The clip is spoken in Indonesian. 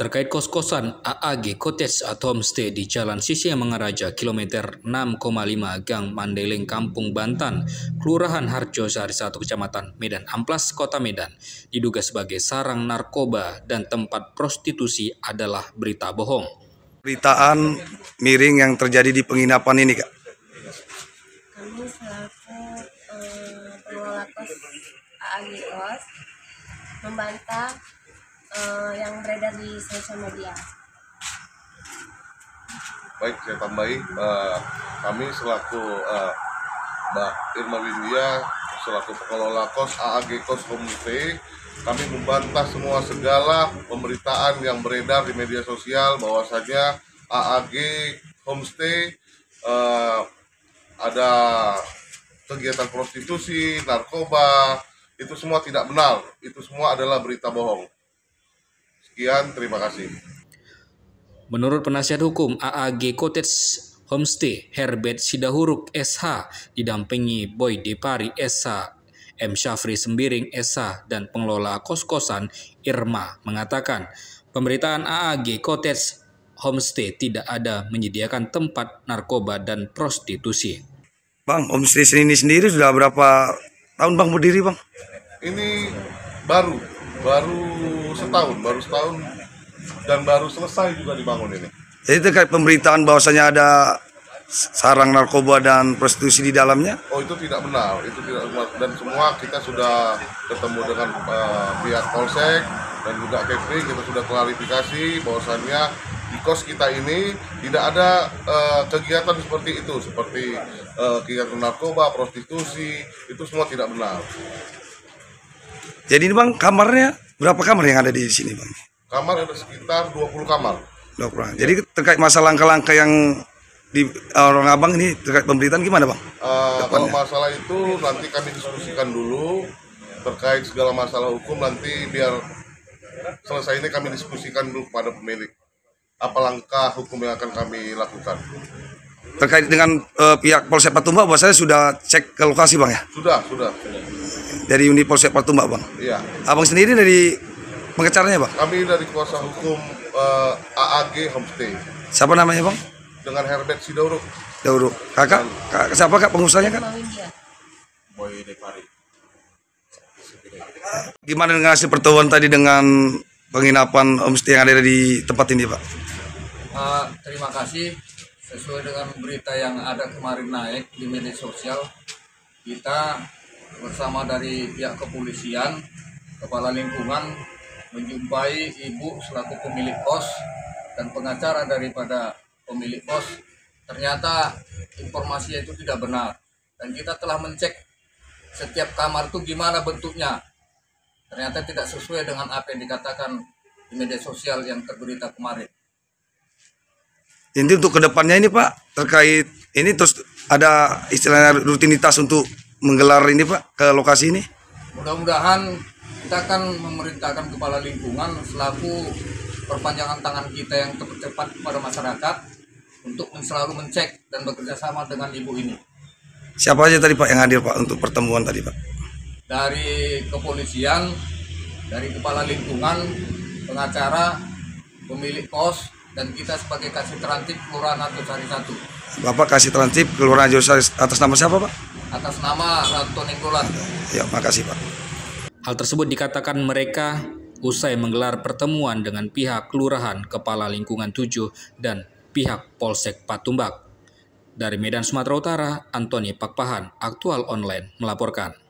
terkait kos-kosan AAG Cottage atau Homestay di Jalan Sisi Mengaraja, kilometer 6,5 Gang Mandeleng, Kampung Bantan, Kelurahan Harjo Sari 1, Kecamatan Medan Amplas, Kota Medan, diduga sebagai sarang narkoba dan tempat prostitusi adalah berita bohong. Beritaan miring yang terjadi di penginapan ini, Kak. Kami selaku eh, pengelola kos AAG Kos membantah eh, yang beredar di sosial media. Baik, saya tambahi eh, kami selaku eh, Mbak Irma Windia selaku pengelola kos AAG Kos Homestay kami membantah semua segala pemberitaan yang beredar di media sosial bahwasanya AAG Homestay eh, ada kegiatan prostitusi, narkoba, itu semua tidak benar. Itu semua adalah berita bohong. Sekian, terima kasih. Menurut penasihat hukum AAG Cottage Homestay, Herbert Sidahuruk SH, didampingi Boy Depari SH, M. Syafri Sembiring SH, dan pengelola kos-kosan Irma mengatakan, pemberitaan AAG Cottage Homestay tidak ada menyediakan tempat narkoba dan prostitusi. Bang, homestay ini sendiri sudah berapa tahun Bang berdiri, Bang? ini baru baru setahun baru setahun dan baru selesai juga dibangun ini. Jadi terkait pemberitaan bahwasanya ada sarang narkoba dan prostitusi di dalamnya, oh itu tidak benar itu tidak benar. Dan semua kita sudah ketemu dengan eh, pihak polsek dan juga Kepri kita sudah klarifikasi bahwasannya di kos kita ini tidak ada eh, kegiatan seperti itu seperti eh, kegiatan narkoba prostitusi itu semua tidak benar jadi ini Bang kamarnya berapa kamar yang ada di sini, Bang? kamar ada sekitar 20 kamar Dua kurang. Jadi terkait masalah langkah-langkah yang di orang abang ini terkait pemberitaan gimana, Bang? Uh, kalau masalah itu nanti kami diskusikan dulu terkait segala masalah hukum nanti biar selesai ini kami diskusikan dulu kepada pemilik apa langkah hukum yang akan kami lakukan. Terkait dengan eh, pihak Polsek Patumbak bahwasanya sudah cek ke lokasi, Bang ya? Sudah, sudah. Dari unit Polsek Patumbak, Bang. Iya. Abang sendiri dari pengecarnya, Bang? Kami dari kuasa hukum uh, AAG Homestay Siapa namanya, Bang? dengan Herbert Sidauruk. Dauro. Kakak, kak, siapa Kak pengusahanya, Kak? Irma Windia. Gimana dengan hasil pertemuan tadi dengan penginapan homestay yang ada di tempat ini, Pak? Uh, terima kasih sesuai dengan berita yang ada kemarin naik di media sosial kita bersama dari pihak kepolisian kepala lingkungan menjumpai ibu selaku pemilik kos dan pengacara daripada pemilik kos. Ternyata informasi itu tidak benar dan kita telah mencek setiap kamar itu gimana bentuknya. Ternyata tidak sesuai dengan apa yang dikatakan di media sosial yang terberita kemarin. Ini untuk ke depannya ini Pak terkait ini terus ada istilahnya rutinitas untuk menggelar ini Pak ke lokasi ini. Mudah-mudahan kita akan memerintahkan kepala lingkungan selaku perpanjangan tangan kita yang tepat kepada masyarakat untuk selalu mencek dan bekerja sama dengan ibu ini. Siapa aja tadi Pak yang hadir Pak untuk pertemuan tadi Pak? Dari kepolisian, dari kepala lingkungan, pengacara, pemilik kos, dan kita sebagai kasih terantip Kelurahan Atau Sari 1 Bapak kasih transip Kelurahan Josari atas nama siapa Pak? Atas nama Ranto Ninggolan. Ya, makasih Pak. Hal tersebut dikatakan mereka usai menggelar pertemuan dengan pihak Kelurahan Kepala Lingkungan 7 dan pihak Polsek Patumbak. Dari Medan, Sumatera Utara, Antoni Pakpahan, Aktual Online, melaporkan.